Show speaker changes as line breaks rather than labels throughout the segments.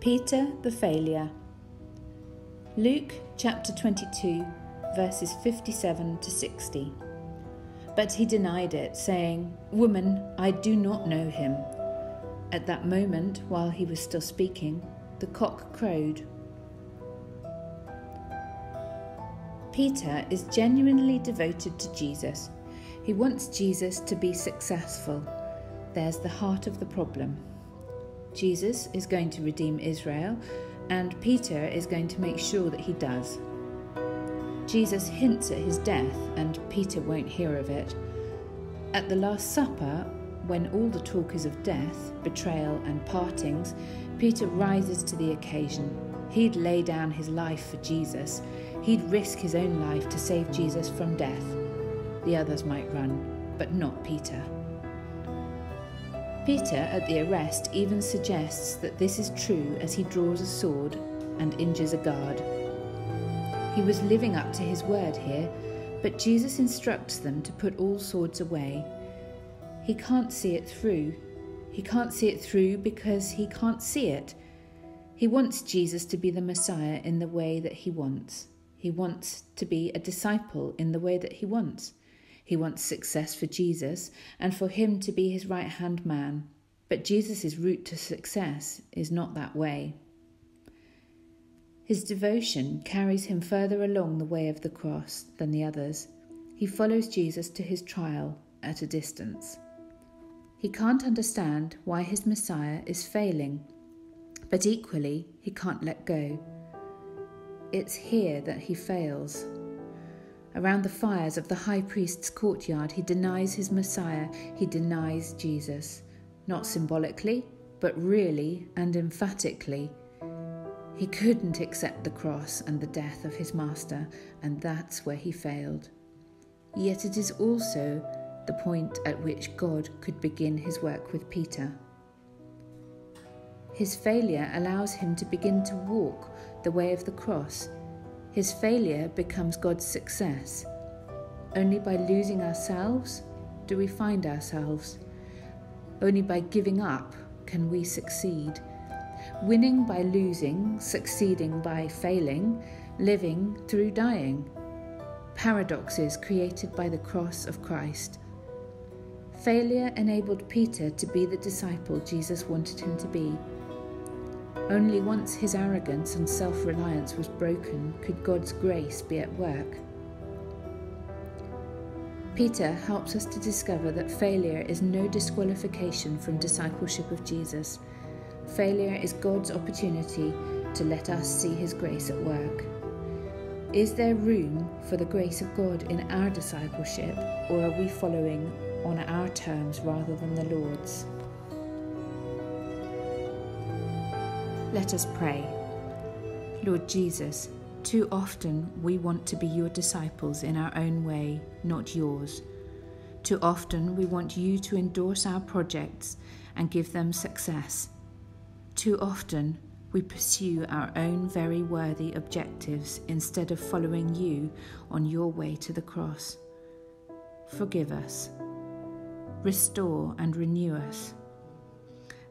Peter the Failure. Luke chapter 22, verses 57 to 60. But he denied it, saying, Woman, I do not know him. At that moment, while he was still speaking, the cock crowed. Peter is genuinely devoted to Jesus. He wants Jesus to be successful. There's the heart of the problem. Jesus is going to redeem Israel, and Peter is going to make sure that he does. Jesus hints at his death, and Peter won't hear of it. At the Last Supper, when all the talk is of death, betrayal, and partings, Peter rises to the occasion. He'd lay down his life for Jesus. He'd risk his own life to save Jesus from death. The others might run, but not Peter. Peter, at the arrest, even suggests that this is true as he draws a sword and injures a guard. He was living up to his word here, but Jesus instructs them to put all swords away. He can't see it through. He can't see it through because he can't see it. He wants Jesus to be the Messiah in the way that he wants. He wants to be a disciple in the way that he wants. He wants success for Jesus and for him to be his right hand man. But Jesus' route to success is not that way. His devotion carries him further along the way of the cross than the others. He follows Jesus to his trial at a distance. He can't understand why his Messiah is failing, but equally, he can't let go. It's here that he fails. Around the fires of the high priest's courtyard, he denies his Messiah, he denies Jesus. Not symbolically, but really and emphatically. He couldn't accept the cross and the death of his master, and that's where he failed. Yet it is also the point at which God could begin his work with Peter. His failure allows him to begin to walk the way of the cross his failure becomes God's success. Only by losing ourselves do we find ourselves. Only by giving up can we succeed. Winning by losing, succeeding by failing, living through dying. Paradoxes created by the cross of Christ. Failure enabled Peter to be the disciple Jesus wanted him to be. Only once his arrogance and self reliance was broken could God's grace be at work. Peter helps us to discover that failure is no disqualification from discipleship of Jesus. Failure is God's opportunity to let us see his grace at work. Is there room for the grace of God in our discipleship, or are we following on our terms rather than the Lord's? Let us pray. Lord Jesus, too often we want to be your disciples in our own way, not yours. Too often we want you to endorse our projects and give them success. Too often we pursue our own very worthy objectives instead of following you on your way to the cross. Forgive us. Restore and renew us.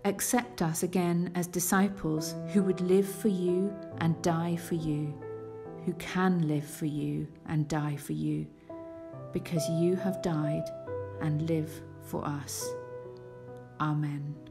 Accept us again as disciples who would live for you and die for you, who can live for you and die for you, because you have died and live for us. Amen.